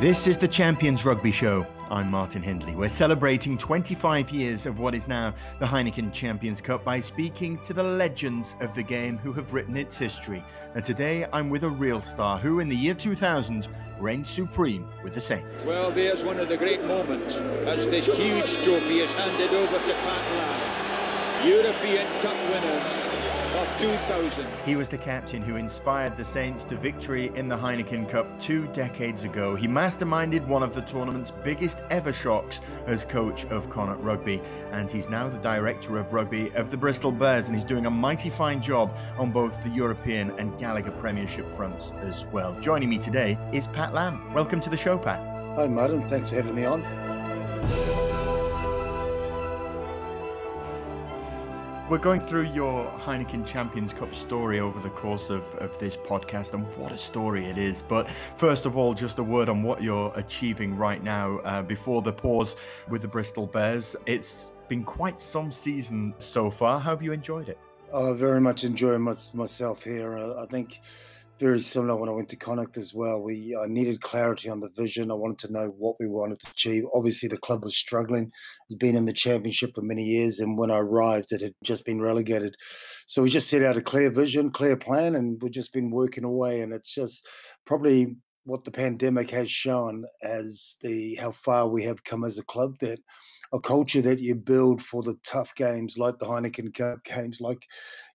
This is the Champions Rugby Show. I'm Martin Hindley. We're celebrating 25 years of what is now the Heineken Champions Cup by speaking to the legends of the game who have written its history. And today I'm with a real star who, in the year 2000, reigned supreme with the Saints. Well, there's one of the great moments as this huge trophy is handed over to Pat Lam. European Cup winners 2000. He was the captain who inspired the Saints to victory in the Heineken Cup two decades ago. He masterminded one of the tournament's biggest ever shocks as coach of Connacht Rugby, and he's now the director of rugby of the Bristol Bears, and he's doing a mighty fine job on both the European and Gallagher Premiership fronts as well. Joining me today is Pat Lam. Welcome to the show, Pat. Hi, Martin. Thanks for having me on. We're going through your Heineken Champions Cup story over the course of, of this podcast, and what a story it is. But first of all, just a word on what you're achieving right now uh, before the pause with the Bristol Bears. It's been quite some season so far. How have you enjoyed it? I very much enjoy my, myself here. Uh, I think very similar when I went to Connacht as well. We I needed clarity on the vision. I wanted to know what we wanted to achieve. Obviously, the club was struggling. It'd been in the championship for many years, and when I arrived, it had just been relegated. So we just set out a clear vision, clear plan, and we've just been working away. And it's just probably what the pandemic has shown as the how far we have come as a club that a culture that you build for the tough games like the Heineken Cup games like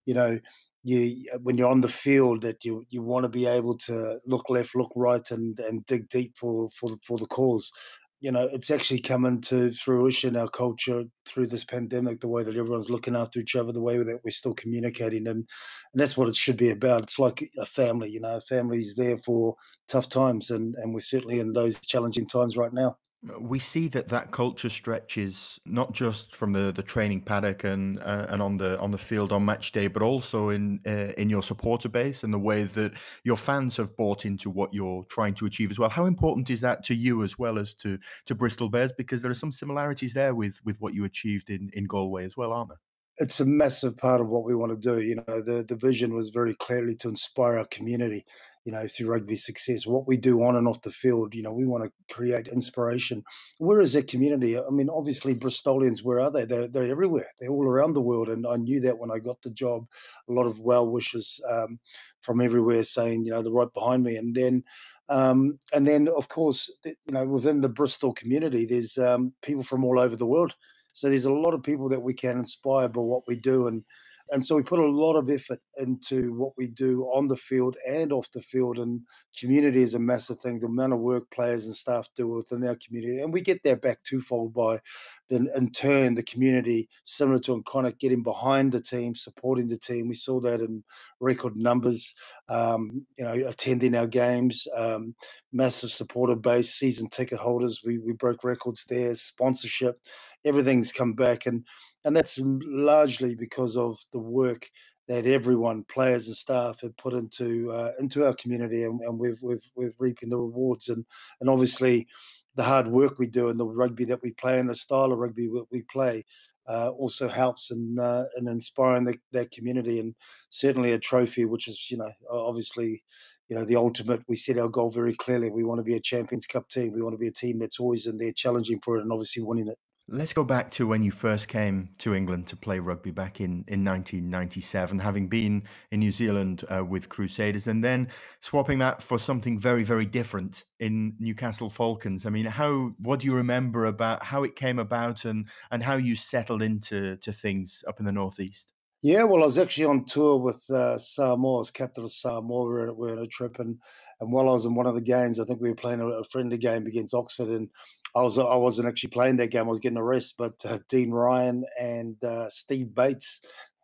you know you when you're on the field that you you want to be able to look left, look right, and and dig deep for for for the cause. You know, it's actually coming to fruition our culture through this pandemic, the way that everyone's looking after each other, the way that we're still communicating, and, and that's what it should be about. It's like a family, you know, a family's there for tough times, and and we're certainly in those challenging times right now we see that that culture stretches not just from the, the training paddock and uh, and on the on the field on match day, but also in uh, in your supporter base and the way that your fans have bought into what you're trying to achieve as well. How important is that to you as well as to to Bristol Bears? Because there are some similarities there with with what you achieved in in Galway as well, aren't there? It's a massive part of what we want to do. You know, the the vision was very clearly to inspire our community you know, through rugby success. What we do on and off the field, you know, we want to create inspiration. Where is that community? I mean, obviously, Bristolians, where are they? They're, they're everywhere. They're all around the world. And I knew that when I got the job. A lot of well wishers um, from everywhere saying, you know, they're right behind me. And then, um, and then, of course, you know, within the Bristol community, there's um, people from all over the world. So there's a lot of people that we can inspire by what we do. And and so we put a lot of effort into what we do on the field and off the field. And community is a massive thing. The amount of work players and staff do within our community. And we get that back twofold by then in turn the community, similar to Connacht, getting behind the team, supporting the team. We saw that in record numbers, um, you know, attending our games, um, massive supporter base, season ticket holders. We, we broke records there, sponsorship, everything's come back. And, and that's largely because of the work that everyone, players and staff, have put into uh, into our community, and, and we've we've we've reaping the rewards. And and obviously, the hard work we do and the rugby that we play and the style of rugby that we play uh, also helps in uh, in inspiring the, that community. And certainly, a trophy, which is you know obviously you know the ultimate. We set our goal very clearly. We want to be a Champions Cup team. We want to be a team that's always in there challenging for it and obviously winning it. Let's go back to when you first came to England to play rugby back in, in 1997, having been in New Zealand uh, with Crusaders and then swapping that for something very, very different in Newcastle Falcons. I mean, how what do you remember about how it came about and, and how you settled into to things up in the Northeast? Yeah, well, I was actually on tour with uh, Samoa, as captain of Samoa. We were, we were on a trip, and, and while I was in one of the games, I think we were playing a, a friendly game against Oxford, and I was I wasn't actually playing that game. I was getting a rest, but uh, Dean Ryan and uh, Steve Bates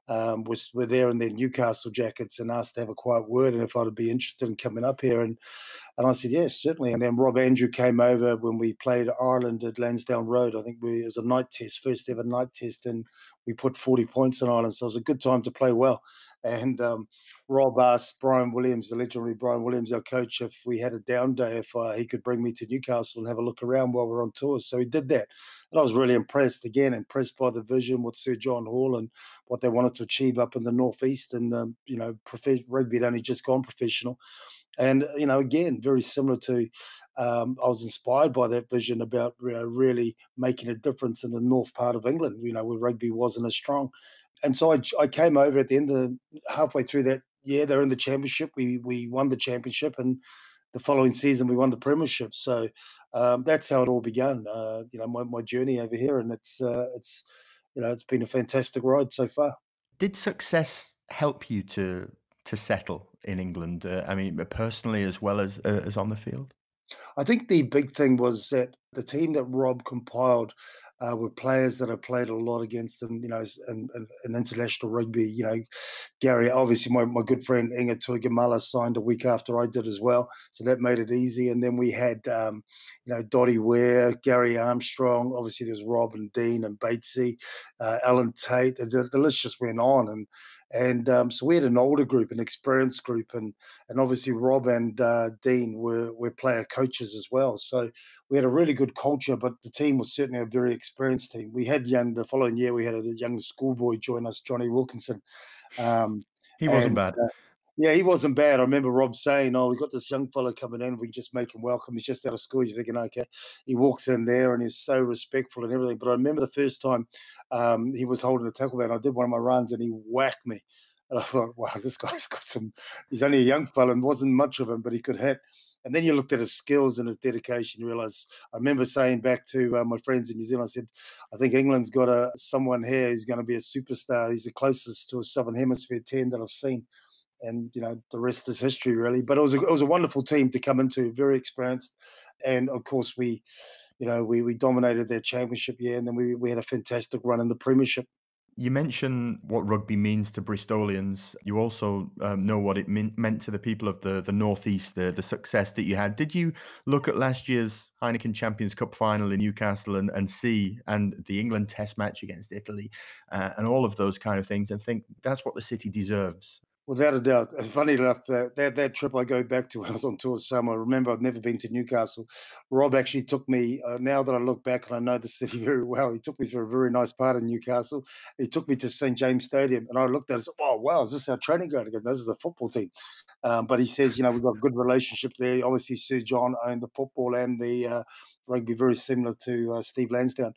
um, was were there in their Newcastle jackets and asked to have a quiet word and if I'd be interested in coming up here. And and I said, yes, certainly. And then Rob Andrew came over when we played Ireland at Lansdowne Road. I think we it was a night test, first ever night test, and we put 40 points on Ireland. So it was a good time to play well. And um, Rob asked Brian Williams, the legendary Brian Williams, our coach, if we had a down day, if uh, he could bring me to Newcastle and have a look around while we're on tour. So he did that. And I was really impressed, again, impressed by the vision with Sir John Hall and what they wanted to achieve up in the Northeast. And, um, you know, prof- rugby had only just gone professional. And, you know, again, very similar to um, I was inspired by that vision about you know, really making a difference in the north part of England, you know, where rugby wasn't as strong and so I, I came over at the end of halfway through that year. They're in the championship. We we won the championship, and the following season we won the premiership. So um, that's how it all began. Uh, you know, my, my journey over here, and it's uh, it's you know it's been a fantastic ride so far. Did success help you to to settle in England? Uh, I mean, personally as well as uh, as on the field. I think the big thing was that the team that Rob compiled uh, with players that have played a lot against them, you know, in, in, in, international rugby. You know, Gary, obviously, my, my good friend Inga Tuigamala signed a week after I did as well. So that made it easy. And then we had, um, you know, Doddie Weir, Gary Armstrong. Obviously, there's Rob and Dean and Batesy, uh, Alan Tait. The, the list just went on. And and um, so we had an older group, an experienced group, and and obviously Rob and uh, Dean were were player coaches as well. So we had a really good culture, but the team was certainly a very experienced team. We had young the following year we had a young schoolboy join us, Jonny Wilkinson. Um, he wasn't and, bad. Uh, yeah, he wasn't bad. I remember Rob saying, "Oh, we got this young fellow coming in. We can just make him welcome. He's just out of school." You're thinking, okay. He walks in there and he's so respectful and everything. But I remember the first time um, he was holding a tackle bag. I did one of my runs and he whacked me, and I thought, "Wow, this guy's got some." He's only a young fellow and wasn't much of him, but he could hit. And then you looked at his skills and his dedication. Realize. I remember saying back to uh, my friends in New Zealand, I said, "I think England's got a someone here who's going to be a superstar. He's the closest to a Southern Hemisphere ten that I've seen." And you know the rest is history really. But it was a, it was a wonderful team to come into, very experienced, and of course we, you know, we we dominated their championship year, and then we we had a fantastic run in the premiership. You mentioned what rugby means to Bristolians. You also um, know what it mean, meant to the people of the, the Northeast, the, the success that you had. Did you look at last year's Heineken Champions Cup final in Newcastle and, and see, and the England Test match against Italy, uh, and all of those kind of things, and think that's what the city deserves? Without a doubt. Funny enough, that, that, that trip I go back to when I was on tour summer, I remember I've never been to Newcastle. Rob actually took me, uh, now that I look back and I know the city very well, he took me to a very nice part of Newcastle. He took me to St. James Stadium and I looked at it and said, oh, wow, is this our training ground? Again, this is a football team. Um, but he says, you know, we've got a good relationship there. Obviously, Sir John owned the football and the uh, rugby, very similar to uh, Steve Lansdown.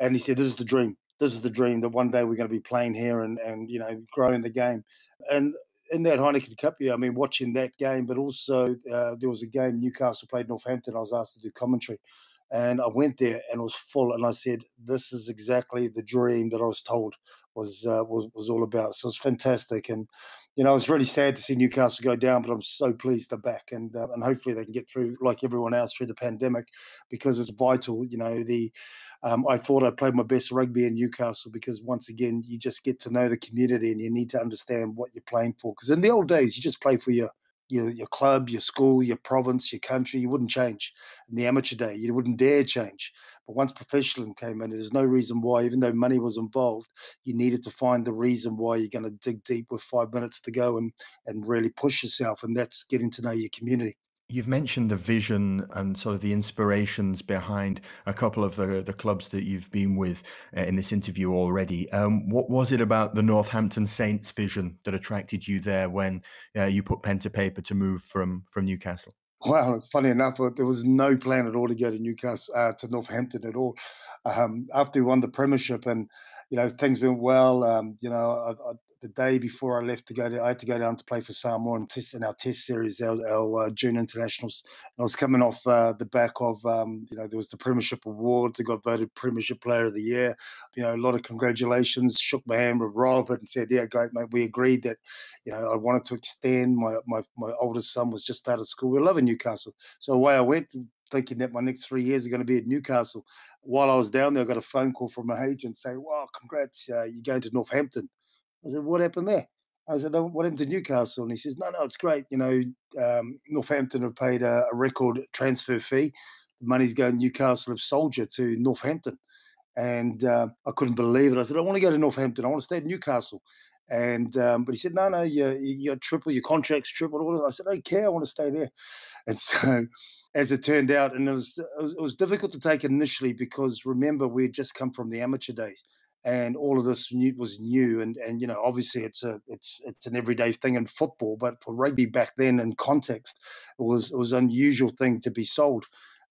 And he said, this is the dream. This is the dream that one day we're going to be playing here and, and you know, growing the game. And in that Heineken Cup year, I mean, watching that game, but also uh, there was a game Newcastle played Northampton. I was asked to do commentary, and I went there and it was full. And I said, "This is exactly the dream that I was told was uh, was was all about." So it's fantastic, and you know, it's really sad to see Newcastle go down, but I'm so pleased they're back, and uh, and hopefully they can get through like everyone else through the pandemic, because it's vital. You know, the um, I thought I played my best rugby in Newcastle because once again, you just get to know the community and you need to understand what you're playing for. Because in the old days, you just play for your your your club, your school, your province, your country. You wouldn't change. In the amateur day, you wouldn't dare change. But once professionalism came in, there's no reason why, even though money was involved, you needed to find the reason why you're going to dig deep with five minutes to go and and really push yourself. And that's getting to know your community. You've mentioned the vision and sort of the inspirations behind a couple of the, the clubs that you've been with uh, in this interview already. Um, what was it about the Northampton Saints vision that attracted you there when uh, you put pen to paper to move from from Newcastle? Well, it's funny enough, uh, there was no plan at all to go to Newcastle uh, to Northampton at all. Um, after we won the Premiership and you know things went well, um, you know I, I the day before I left to go to, I had to go down to play for Samoa in, in our test series, our, our uh, June internationals. And I was coming off uh, the back of, um, you know, there was the Premiership Awards. I got voted Premiership Player of the Year. You know, a lot of congratulations. Shook my hand with Rob and said, "Yeah, great, mate." We agreed that, you know, I wanted to extend. My my my oldest son was just out of school. We love in Newcastle, so away I went thinking that my next three years are going to be at Newcastle. While I was down there, I got a phone call from my agent saying, "Wow, congrats! Uh, you're going to Northampton." I said, what happened there? I said, what happened to Newcastle? And he says, no, no, it's great. You know, um, Northampton have paid a, a, record transfer fee. The money's going Newcastle have Soldier to Northampton. And uh, I couldn't believe it. I said, I want to go to Northampton. I want to stay at Newcastle. And um, but he said, no, no, you you triple your contracts triple. I said, I don't care. I want to stay there. And so, as it turned out, and it was it was, it was difficult to take initially because remember we had just come from the amateur days, and all of this new, was new. And and you know, obviously it's a it's it's an everyday thing in football, but for rugby back then in context, it was it was an unusual thing to be sold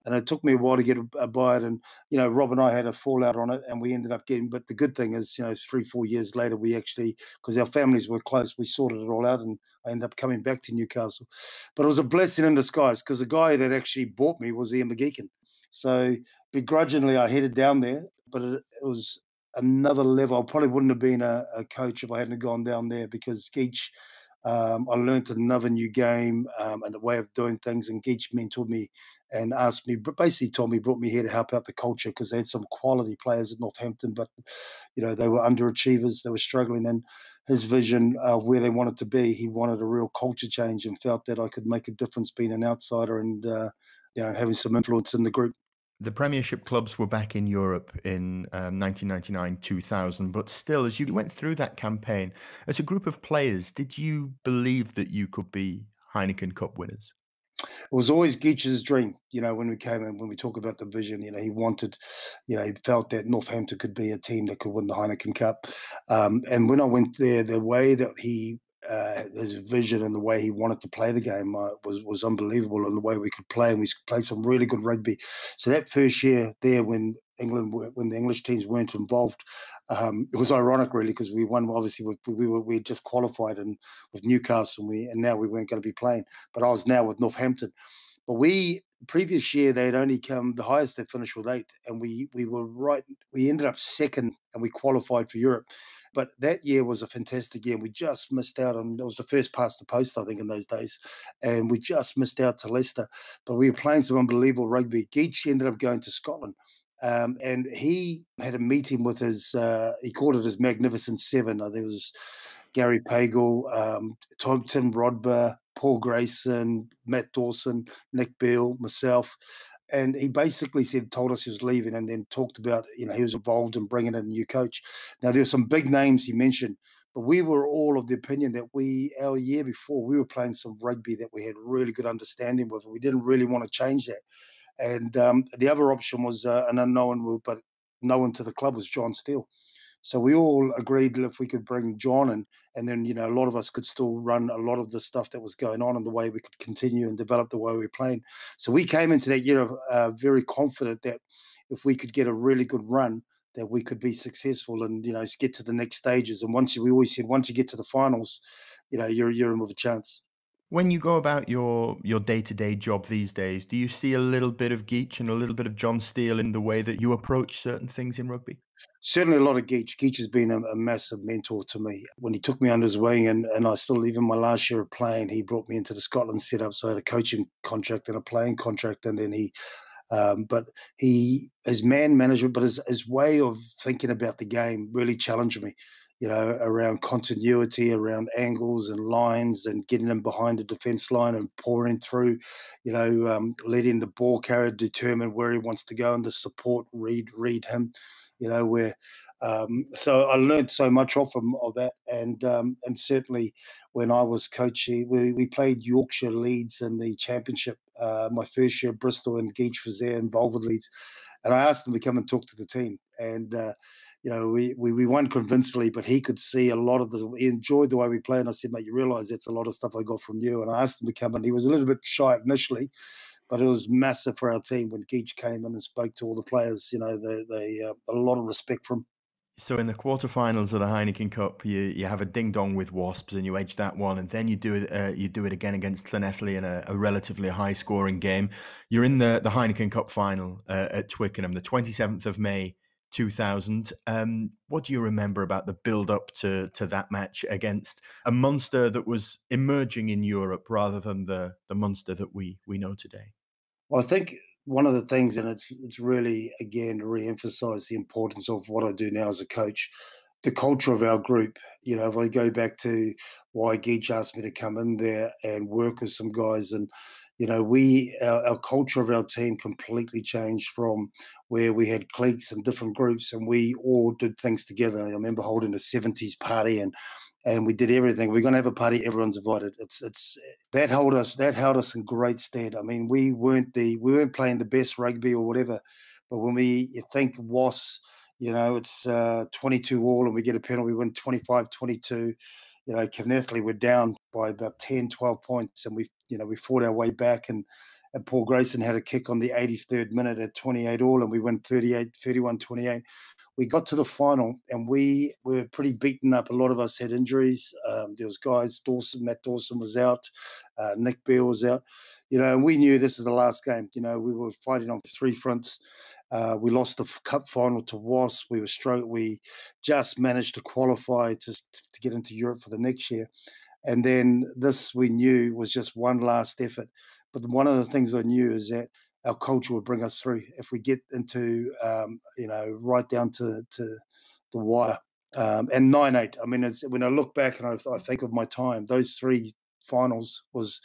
and it took me a while to get a, a buy it. And you know, Rob and I had a fallout on it, and we ended up getting. But the good thing is, you know, three four years later, we actually because our families were close, we sorted it all out, and I ended up coming back to Newcastle. But it was a blessing in disguise because the guy that actually bought me was Ian McGeechan. So begrudgingly, I headed down there, but it, it was another level. I probably wouldn't have been a, a, coach if I hadn't gone down there because Geach. Um, I learned another new game um, and a way of doing things, and Geach mentored me and asked me, basically told me, brought me here to help out the culture because they had some quality players at Northampton, but you know they were underachievers, they were struggling. And his vision of where they wanted to be, he wanted a real culture change, and felt that I could make a difference being an outsider and uh, you know having some influence in the group. The Premiership clubs were back in Europe in um, 1999 2000, but still, as you went through that campaign, as a group of players, did you believe that you could be Heineken Cup winners? it was always Geach's dream, you know, when we came in, when we talk about the vision, you know, he wanted, you know, he felt that Northampton could be a team that could win the Heineken Cup. Um, and when I went there, the way that he, uh, his vision and the way he wanted to play the game uh, was was unbelievable, and the way we could play, and we played some really good rugby. So that first year there, when England, when the English teams weren't involved, um, it was ironic really because we won. Obviously, we, we were we just qualified and with Newcastle, and we and now we weren't going to be playing. But I was now with Northampton. But we previous year they had only come the highest they finished with eight, and we we were right. We ended up second, and we qualified for Europe. But that year was a fantastic year. We just missed out on it was the first past the post, I think, in those days. And we just missed out to Leicester. But we were playing some unbelievable rugby. Geach ended up going to Scotland. Um, and he had a meeting with his, uh, he called it his Magnificent Seven. It was Gary Pagel, um, Tom, Tim Rodber, Paul Grayson, Matt Dawson, Nick Beale, myself. And he basically said, told us he was leaving and then talked about, you know, he was involved in bringing in a new coach. Now, there were some big names he mentioned, but we were all of the opinion that we, our year before, we were playing some rugby that we had really good understanding with. We didn't really want to change that. And um, the other option was uh, an unknown, but known to the club was John Steele. So we all agreed if we could bring John in, and then you know a lot of us could still run a lot of the stuff that was going on and the way we could continue and develop the way we we're playing. So we came into that year uh, very confident that if we could get a really good run, that we could be successful and you know get to the next stages. And once you, we always said once you get to the finals, you know you're you're in with a chance. When you go about your your day to day job these days, do you see a little bit of Geach and a little bit of John Steele in the way that you approach certain things in rugby? Certainly a lot of Geach. Geach has been a, a, massive mentor to me. When he took me under his wing, and, and I still, even my last year of playing, he brought me into the Scotland setup. So I had a coaching contract and a playing contract, and then he um, but he, his man management, but his, his way of thinking about the game really challenged me you know, around continuity, around angles and lines, and getting them behind the defence line and pouring through, you know, um, letting the ball carrier determine where he wants to go and the support read read him, you know, where. Um, so I learned so much off him of that, and um, and certainly when I was coaching, we, we played Yorkshire Leeds in the championship. Uh, my first year, at Bristol and Geach was there involved with Leeds, and I asked him to come and talk to the team, and. Uh, you know, we, we, we won convincingly, but he could see a lot of this. He enjoyed the way we play. And I said, mate, you realize that's a lot of stuff I got from you. And I asked him to come in. He was a little bit shy initially, but it was massive for our team when Geach came in and spoke to all the players. You know, they, they uh, a lot of respect from. So in the quarterfinals of the Heineken Cup, you, you have a ding dong with Wasps, and you edge that one, and then you do it uh, you do it again against Llanelli in a, a, relatively high scoring game. You're in the the Heineken Cup final uh, at Twickenham, the 27th of May 2000. Um, what do you remember about the build up to to that match against a Munster that was emerging in Europe rather than the the Munster that we we know today? Well, I think one of the things, and it's it's really again to re-emphasize the importance of what I do now as a coach, the culture of our group. You know, if I go back to why Geach asked me to come in there and work with some guys and you know, we our, our, culture of our team completely changed from where we had cliques and different groups, and we all did things together. I remember holding a '70s party, and and we did everything. We're going to have a party. Everyone's invited. It's it's that held us that held us in great stead. I mean, we weren't the we weren't playing the best rugby or whatever, but when we you think was you know it's uh, 22 all and we get a penalty, we win 25-22. You know, Llanelli were down by about 10, 12 points, and we you know we fought our way back and. And Paul Grayson had a kick on the 83rd minute at 28 all, and we went 38, 31 28 we got to the final and we were pretty beaten up. A lot of us had injuries. Um, there was guys, Dawson, Matt Dawson was out, uh, Nick Beale was out, you know, and we knew this is the last game. You know, we were fighting on three fronts. Uh, we lost the cup final to Wasp. We were straight. We just managed to qualify to to get into Europe for the next year, and then this we knew was just one last effort. But one of the things I knew is that our culture would bring us through if we get into um, you know right down to to the wire. Um, and nine eight. I mean, when I look back and I, I, think of my time, those three finals was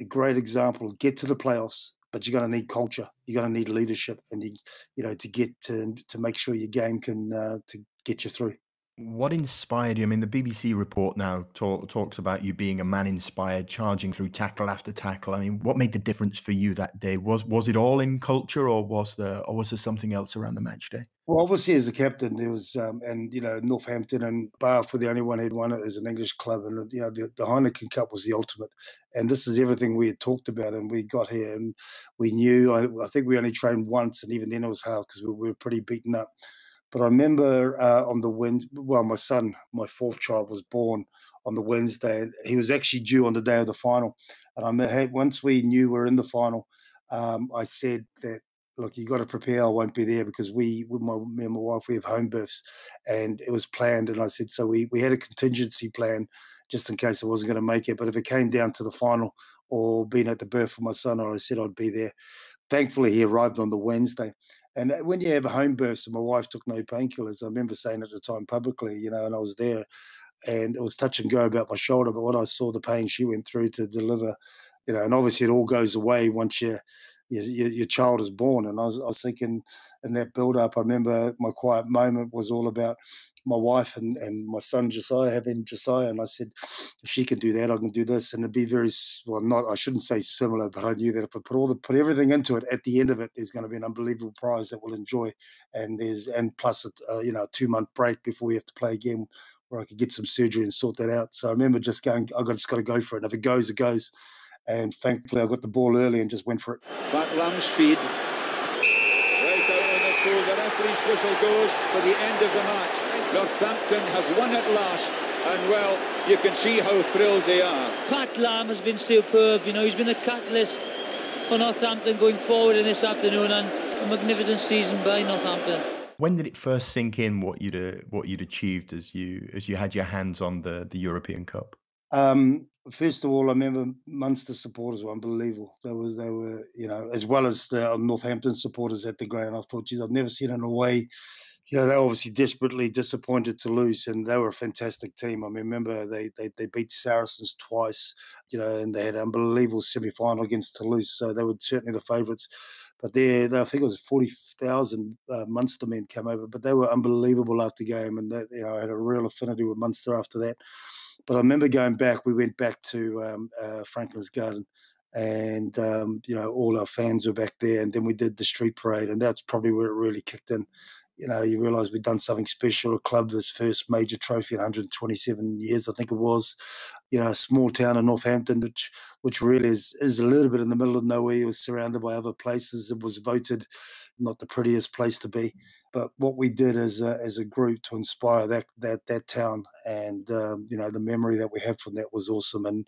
a great example. Get to the playoffs, but you're going to need culture. You're going to need leadership, and you, you know to get to to make sure your game can uh, to get you through. What inspired you? I mean, the BBC report now talk, talks about you being a man inspired, charging through tackle after tackle. I mean, what made the difference for you that day? Was was it all in culture, or was there, or was there something else around the match day? Well, obviously, as the captain, there was, um, and you know, Northampton and Bath were the only one who'd won it as an English club, and you know, the, the Heineken Cup was the ultimate. And this is everything we had talked about, and we got here, and we knew. I, I think we only trained once, and even then it was hard because we, we were pretty beaten up. But I remember uh, on the Wednesday, well, my son, my fourth child, was born on the Wednesday, he was actually due on the day of the final. And I met, once we knew we are in the final, um, I said that look, you got to prepare. I won't be there because we, with my me and my wife, we have home births, and it was planned. And I said, so we we had a contingency plan just in case I wasn't going to make it. But if it came down to the final or being at the birth of my son, I said I'd be there. Thankfully, he arrived on the Wednesday, and uh, when you have a home birth, and my wife took no painkillers, I remember saying at the time publicly, you know, and I was there, and it was touch and go about my shoulder. But when I saw the pain she went through to deliver, you know, and obviously it all goes away once you your, your, child is born. And I was, I was thinking in that build up, I remember my quiet moment was all about my wife and, and my son Josiah having Josiah. And I said, if she can do that, I can do this. And it'd be very, well, not, I shouldn't say similar, but I knew that if I put all the, put everything into it, at the end of it, there's going to be an unbelievable prize that we'll enjoy. And there's, and plus, a, you know, a two month break before we have to play again where I could get some surgery and sort that out. So I remember just going, I just got to go for it. And if it goes, it goes and thankfully I got the ball early and just went for it. Back Lam's feed. Right down on the field, the referee's whistle goes for the end of the match. Northampton have won at last, and well, you can see how thrilled they are. Pat Lam has been superb, you know, he's been a catalyst for Northampton going forward in this afternoon, and a magnificent season by Northampton. When did it first sink in what you'd uh, what you'd achieved as you as you had your hands on the the European Cup? Um, first of all, I remember Munster supporters were unbelievable. They were, they were, you know, as well as the Northampton supporters at the ground. I thought, geez, I've never seen an away. You know, they're obviously desperately disappointed to lose, and they were a fantastic team. I remember they they, they beat Saracens twice, you know, and they had an unbelievable semi final against Toulouse, so they were certainly the favourites. But there, I think it was forty thousand uh, Munster men came over, but they were unbelievable after game, and they, you know, I had a real affinity with Munster after that. But I remember going back. We went back to um, uh, Franklin's Garden, and um, you know all our fans were back there. And then we did the street parade, and that's probably where it really kicked in. You know, you realise we'd done something special. A club, this first major trophy in 127 years, I think it was. You know, a small town in Northampton, which which really is is a little bit in the middle of nowhere. It was surrounded by other places. It was voted not the prettiest place to be. But what we did as a, as a group to inspire that that that town, and um, you know the memory that we have from that was awesome, and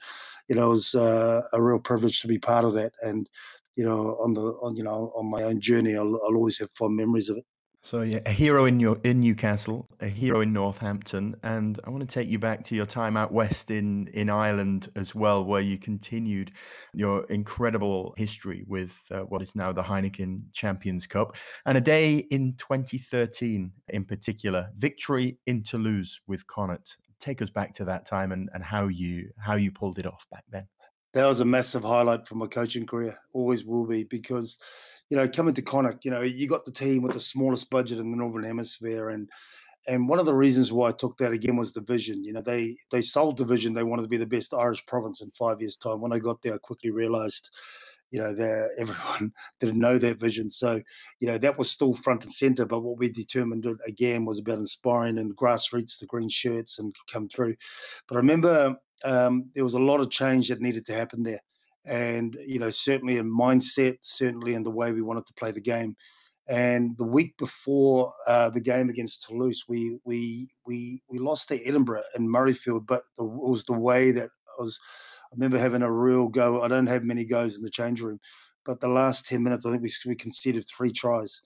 you know it was uh, a real privilege to be part of that. And you know on the on you know on my own journey, I'll, I'll always have fond memories of it. So yeah, a hero in your in Newcastle, a hero in Northampton, and I want to take you back to your time out west in in Ireland as well, where you continued your incredible history with uh, what is now the Heineken Champions Cup, and a day in 2013 in particular, victory in Toulouse with Connacht. Take us back to that time and, and how you how you pulled it off back then. That was a massive highlight for my coaching career. Always will be because you know, coming to Connacht, you know, you got the team with the smallest budget in the Northern Hemisphere, and And one of the reasons why I took that again was the vision. You know, they they sold the vision. They wanted to be the best Irish province in five years' time. When I got there, I quickly realised, you know, that everyone didn't know that vision. So, you know, that was still front and centre. But what we determined again was about inspiring and grassroots, the green shirts, and come through. But I remember um, there was a lot of change that needed to happen there, and you know, certainly in mindset, certainly in the way we wanted to play the game. And the week before uh, the game against Toulouse, we we we we lost to Edinburgh in Murrayfield, but it was the way that I was. I remember having a real go. I don't have many goes in the change room, but the last ten minutes, I think we we conceded three tries,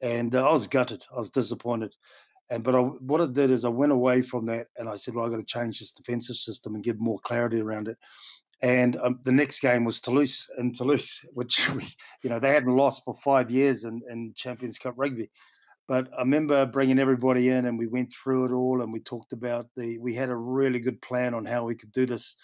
and uh, I was gutted. I was disappointed. And but I, what I did is I went away from that, and I said, "Well, I've got to change this defensive system and give more clarity around it." And um, the next game was Toulouse in Toulouse, which we, you know they hadn't lost for five years in, in Champions Cup rugby. But I remember bringing everybody in, and we went through it all, and we talked about the. We had a really good plan on how we could do this,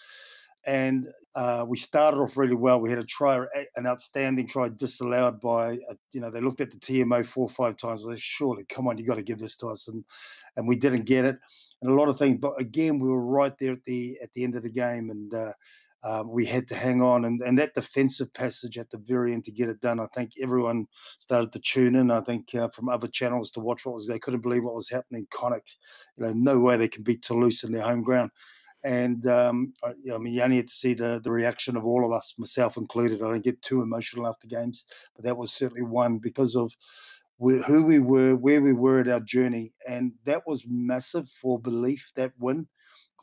and uh, we started off really well. We had a try, an outstanding try disallowed by, a, you know, they looked at the TMO four or five times. They surely, come on, you got to give this to us, and and we didn't get it, and a lot of things. But again, we were right there at the at the end of the game, and uh, um, we had to hang on, and, and that defensive passage at the very end to get it done. I think everyone started to tune in. I think uh, from other channels to watch what was they couldn't believe what was happening. Connacht, you know, no way they can beat Toulouse in their home ground. And um, I, I, mean, you only had to see the the reaction of all of us, myself included. I don't get too emotional after games, but that was certainly one because of who we were, where we were at our journey, and that was massive for belief. That win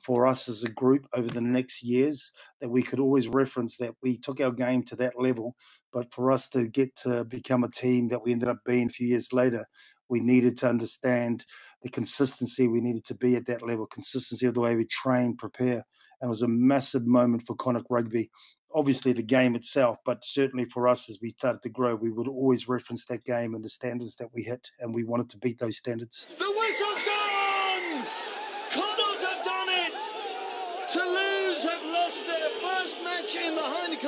for us as a group over the next years that we could always reference that we took our game to that level. But for us to get to become a team that we ended up being a few years later, we needed to understand the consistency we needed to be at that level, consistency of the way we train, prepare. And it was a massive moment for Connacht Rugby. Obviously, the game itself, but certainly for us as we started to grow, we would always reference that game and the standards that we hit, and we wanted to beat those standards. The gone! Connacht have done it! Toulouse have lost their first match in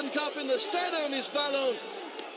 Cup in the Stade Ernest Wallon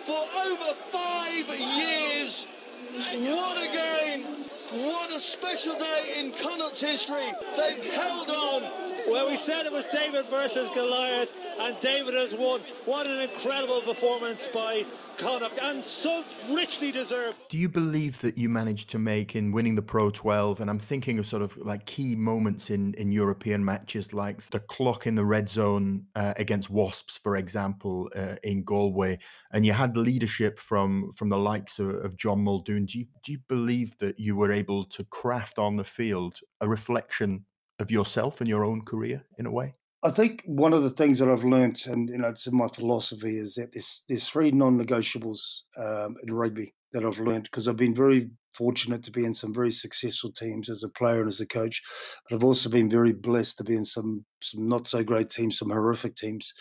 for over five years. What a game! What a special day in Connacht's history. They've held on. Well, we said it was David versus Goliath, and David has won. What an incredible performance by Connacht, and so richly deserved. Do you believe that you managed to make in winning the Pro 12? And I'm thinking of sort of like key moments in, in European matches, like the clock in the red zone uh, against Wasps, for example, uh, in Galway. And you had leadership from from the likes of, of John Muldoon. Do you, do you believe that you were able to craft on the field a reflection of yourself and your own career in a way? I think one of the things that I've learned, and you know, it's in my philosophy, is that there's there's three non-negotiables um, in rugby that I've learned because I've been very fortunate to be in some very successful teams as a player and as a coach, but I've also been very blessed to be in some some not so great teams, some horrific teams.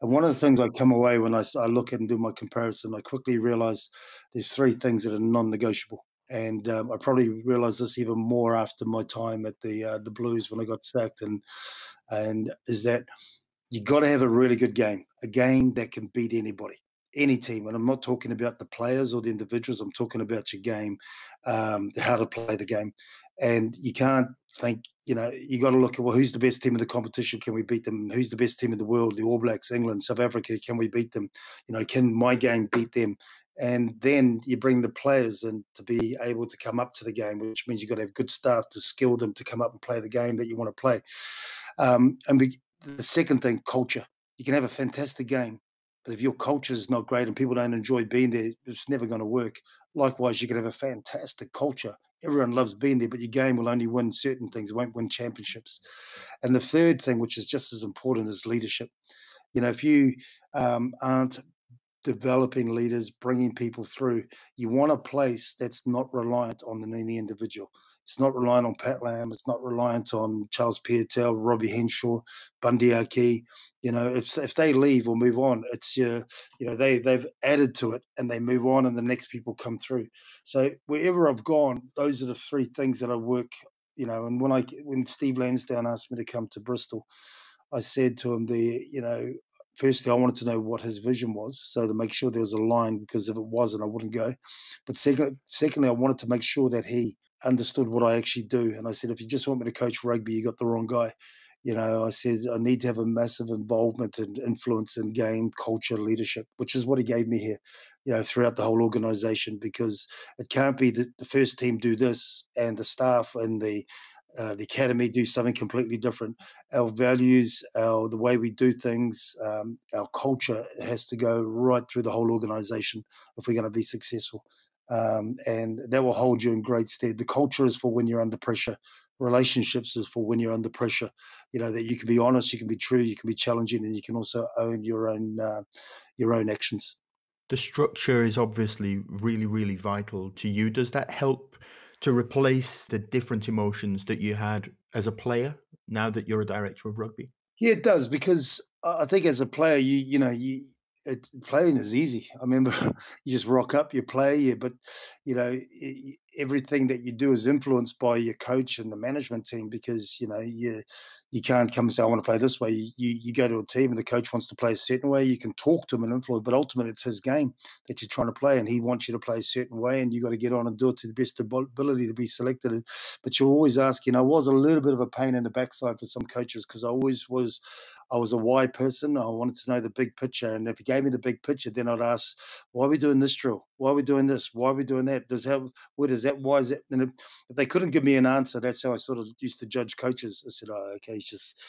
And one of the things I come away when I, I look at and do my comparison, I quickly realize there's three things that are non-negotiable and um, I probably realised this even more after my time at the uh, the Blues when I got sacked, and and is that you got to have a really good game, a game that can beat anybody, any team. And I'm not talking about the players or the individuals. I'm talking about your game, um, how to play the game, and you can't think. You know, you got to look at well, who's the best team in the competition? Can we beat them? Who's the best team in the world? The All Blacks, England, South Africa. Can we beat them? You know, can my game beat them? And then you bring the players in to be able to come up to the game, which means you've got to have good staff to skill them to come up and play the game that you want to play. Um, and we, the second thing, culture. You can have a fantastic game, but if your culture is not great and people don't enjoy being there, it's never going to work. Likewise, you can have a fantastic culture. Everyone loves being there, but your game will only win certain things. It won't win championships. And the third thing, which is just as important, is leadership. You know, if you um, aren't developing leaders, bringing people through. You want a place that's not reliant on any individual. It's not reliant on Pat Lam. It's not reliant on Charles Piutau, Robbie Henshaw, Bundee Aki. You know, if if they leave or move on, it's uh, you know they they've added to it and they move on, and the next people come through. So wherever I've gone, those are the three things that I work. You know, and when I when Steve Lansdown asked me to come to Bristol, I said to him, the you know firstly, I wanted to know what his vision was, so to make sure there was a line, because if it wasn't, I wouldn't go. But second, secondly, I wanted to make sure that he understood what I actually do. And I said, if you just want me to coach rugby, you got the wrong guy. You know, I said, I need to have a massive involvement and influence in game, culture, leadership, which is what he gave me here, you know, throughout the whole organization, because it can't be that the first team do this and the staff and the uh, the academy do something completely different. Our values, our the way we do things, um, our culture has to go right through the whole organization if we're going to be successful. Um, and that will hold you in great stead. The culture is for when you're under pressure. Relationships is for when you're under pressure. You know that you can be honest, you can be true, you can be challenging, and you can also own your own uh, your own actions. The structure is obviously really, really vital to you. Does that help to replace the different emotions that you had as a player now that you're a director of rugby? Yeah, it does because uh, I think as a player, you you know you it, playing is easy. I remember you just rock up, you play, yeah, but you know everything that you do is influenced by your coach and the management team because you know you you can't come and say I want to play this way. You you go to a team and the coach wants to play a certain way. You can talk to him and influence, but ultimately it's his game that you're trying to play, and he wants you to play a certain way, and you got to get on and do it to the best ability to be selected. But you're always asking. I was a little bit of a pain in the backside for some coaches because I always was I was a why person. I wanted to know the big picture. And if he gave me the big picture, then I'd ask, why are we doing this drill? Why are we doing this? Why are we doing that? Does that, what is that? Why is that? And if, they couldn't give me an answer, that's how I sort of used to judge coaches. I said, oh, okay, he's just,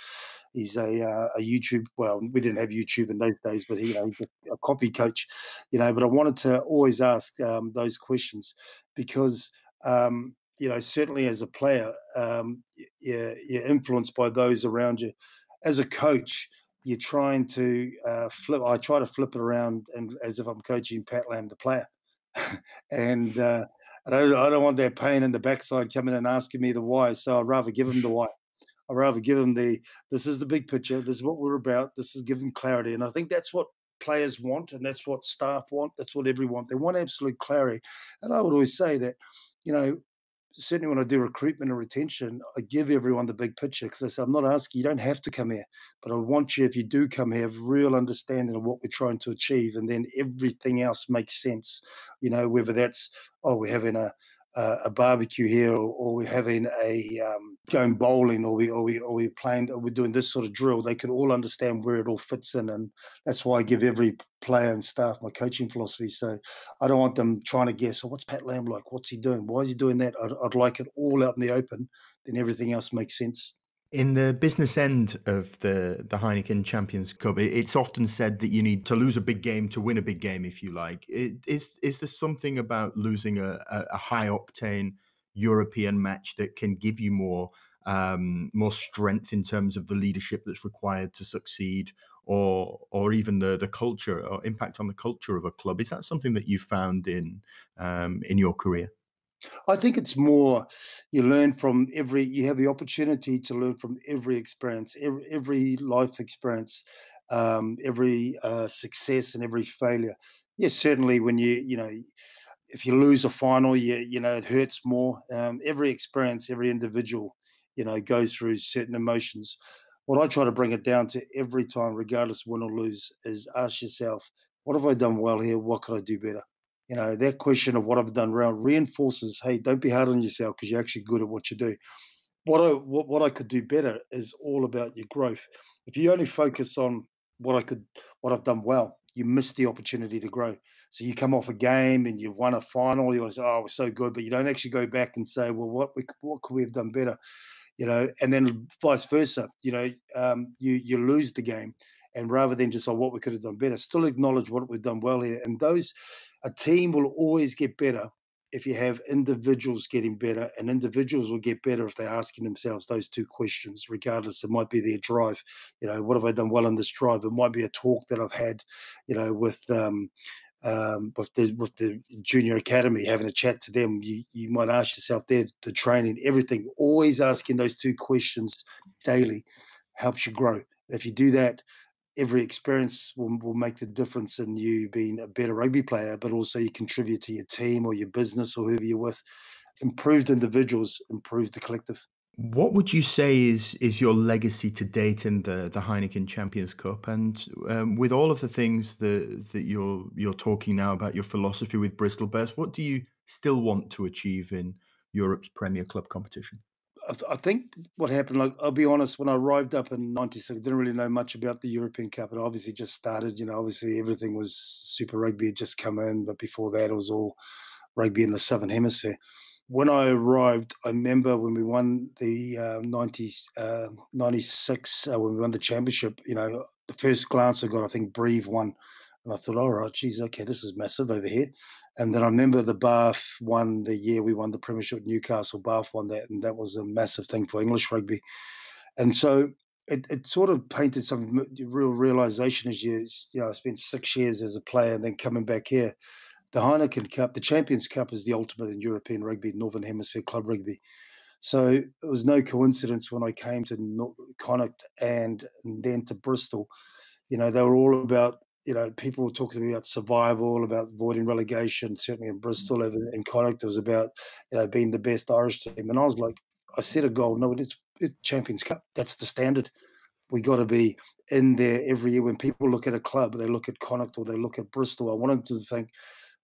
he's a, uh, a YouTube. Well, we didn't have YouTube in those days, but he, you know, a copy coach, you know, but I wanted to always ask um, those questions because, um, you know, certainly as a player, um, you're, you're influenced by those around you as a coach, you're trying to uh, flip. I try to flip it around and as if I'm coaching Pat Lam, the player, and uh, I don't, I don't want that pain in the backside coming and asking me the why. So I'd rather give him the why. I'd rather give him the this is the big picture. This is what we're about. This is giving clarity, and I think that's what players want, and that's what staff want. That's what everyone want. they want absolute clarity. And I would always say that, you know, certainly when I do recruitment and retention, I give everyone the big picture because I say, I'm not asking, you don't have to come here, but I want you, if you do come here, have real understanding of what we're trying to achieve. And then everything else makes sense, you know, whether that's, oh, we're having a, uh, a barbecue here, or, or, we're having a um, going bowling, or we or we or we're playing, or we're doing this sort of drill. They can all understand where it all fits in, and that's why I give every player and staff my coaching philosophy. So I don't want them trying to guess, oh, what's Pat Lam like? What's he doing? Why is he doing that? I'd, I'd like it all out in the open. Then everything else makes sense. In the business end of the, the Heineken Champions Cup, it's often said that you need to lose a big game to win a big game, if you like. Is is there something about losing a, a high octane European match that can give you more um, more strength in terms of the leadership that's required to succeed, or or even the the culture or impact on the culture of a club? Is that something that you found in um, in your career? I think it's more you learn from every, you have the opportunity to learn from every experience, every, every life experience, um, every uh, success and every failure. Yes, certainly when you, you know, if you lose a final, you, you know, it hurts more. Um, every experience, every individual, you know, goes through certain emotions. What I try to bring it down to every time, regardless win or lose, is ask yourself, what have I done well here? What could I do better? You know, that question of what I've done wrong reinforces, hey, don't be hard on yourself because you're actually good at what you do. What I what, what I could do better is all about your growth. If you only focus on what I could what I've done well, you miss the opportunity to grow. So you come off a game and you've won a final, you want to say, Oh, we're so good, but you don't actually go back and say, Well, what we what could we have done better? You know, and then vice versa. You know, um, you you lose the game and rather than just oh what we could have done better, still acknowledge what we've done well here. And those a team will always get better if you have individuals getting better, and individuals will get better if they're asking themselves those two questions, regardless. It might be their drive. You know, what have I done well in this drive? It might be a talk that I've had, you know, with um, um, with the with the junior academy, having a chat to them. You you might ask yourself there, the training, everything. Always asking those two questions daily helps you grow. If you do that, every experience will, will make the difference in you being a better rugby player, but also you contribute to your team or your business or whoever you're with. Improved individuals improve the collective. What would you say is is your legacy to date in the the Heineken Champions Cup, and um, with all of the things that that you're you're talking now about your philosophy with Bristol Bears, what do you still want to achieve in Europe's premier club competition? I, think what happened, like I'll be honest, when I arrived up in '96, I didn't really know much about the European Cup. It obviously just started. You know, obviously everything was Super Rugby had just come in, but before that, it was all rugby in the Southern Hemisphere. When I arrived, I remember when we won the uh, 90, uh, 96, uh, when we won the championship, you know, the first glance I got, I think Brive won. And I thought, all right, geez, okay, this is massive over here. And then I remember the Bath won the year we won the Premiership. At Newcastle Bath won that, and that was a massive thing for English rugby. And so it, it sort of painted some real realization as you you know I spent six years as a player and then coming back here. The Heineken Cup, the Champions Cup, is the ultimate in European rugby, Northern Hemisphere club rugby. So it was no coincidence when I came to Connacht and then to Bristol. You know, they were all about you know, people were talking to me about survival, about avoiding relegation. Certainly in mm. Bristol, in, in Connacht, it was about you know being the best Irish team. And I was like, I set a goal. No, it's, it's Champions Cup. That's the standard. We got to be in there every year. When people look at a club, they look at Connacht or they look at Bristol. I want them to think,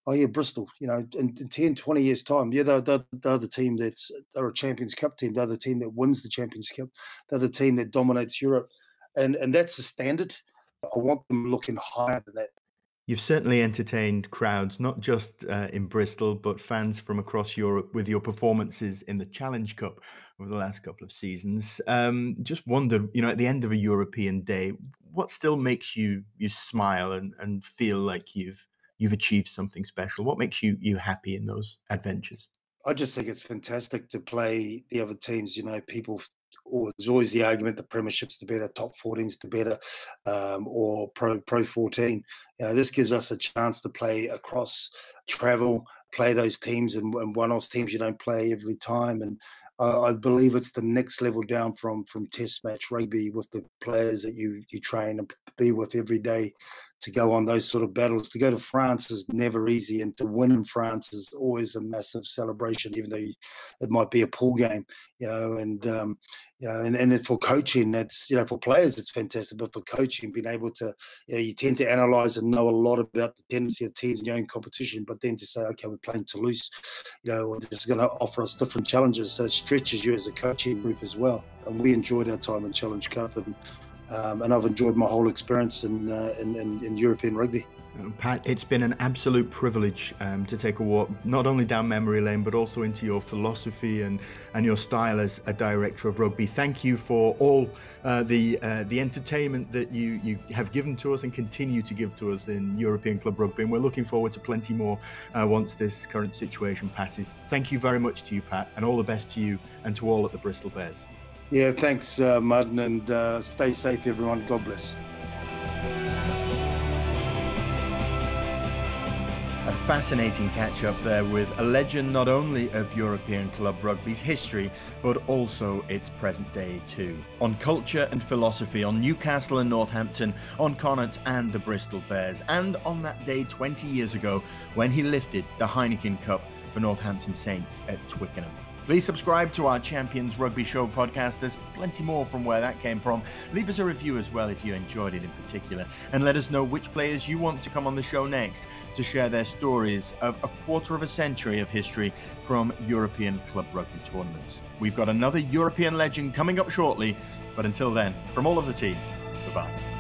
oh yeah, Bristol. You know, in, in 10, 20 years time, yeah, they're, they're, they're the team that's they're a Champions Cup team. They're the team that wins the Champions Cup. They're the team that dominates Europe, and and that's the standard. I want them looking higher than that. You've certainly entertained crowds, not just uh, in Bristol, but fans from across Europe with your performances in the Challenge Cup over the last couple of seasons. Um, just wondered, you know, at the end of a European day, what still makes you you smile and, and feel like you've you've achieved something special? What makes you you happy in those adventures? I just think it's fantastic to play the other teams. You know, people or there's always the argument the premiership's the better, top 14's the better, um, or pro pro 14. You know, this gives us a chance to play across travel, play those teams and, and one-off teams you don't play every time, and uh, I believe it's the next level down from from Test match rugby with the players that you you train and be with every day to go on those sort of battles. To go to France is never easy, and to win in France is always a massive celebration, even though it might be a pool game, you know. And um, you know, and, and for coaching, that's you know, for players, it's fantastic. But for coaching, being able to, you know, you tend to analyze and know a lot about the tendency of teams in your own competition. But then to say, okay, we're playing Toulouse, you know, this is going to offer us different challenges. So it stretches you as a coaching group as well. And we enjoyed our time in Challenge Cup and um, and I've enjoyed my whole experience in, uh, in, in, in, European rugby. Pat, it's been an absolute privilege um, to take a walk not only down memory lane but also into your philosophy and, and your style as a director of rugby. Thank you for all uh, the uh, the entertainment that you, you have given to us and continue to give to us in European club rugby. And we're looking forward to plenty more uh, once this current situation passes. Thank you very much to you, Pat, and all the best to you and to all at the Bristol Bears. Yeah, thanks, uh, and uh, stay safe, everyone. God bless. A fascinating catch up there with a legend not only of European club rugby's history, but also its present day too. On culture and philosophy, on Newcastle and Northampton, on Connacht and the Bristol Bears, and on that day 20 years ago when he lifted the Heineken Cup for Northampton Saints at Twickenham. Please subscribe to our Champions Rugby Show podcast. There's plenty more from where that came from. Leave us a review as well if you enjoyed it in particular. And let us know which players you want to come on the show next to share their stories of a quarter of a century of history from European club rugby tournaments. We've got another European legend coming up shortly. But until then, from all of the team, goodbye.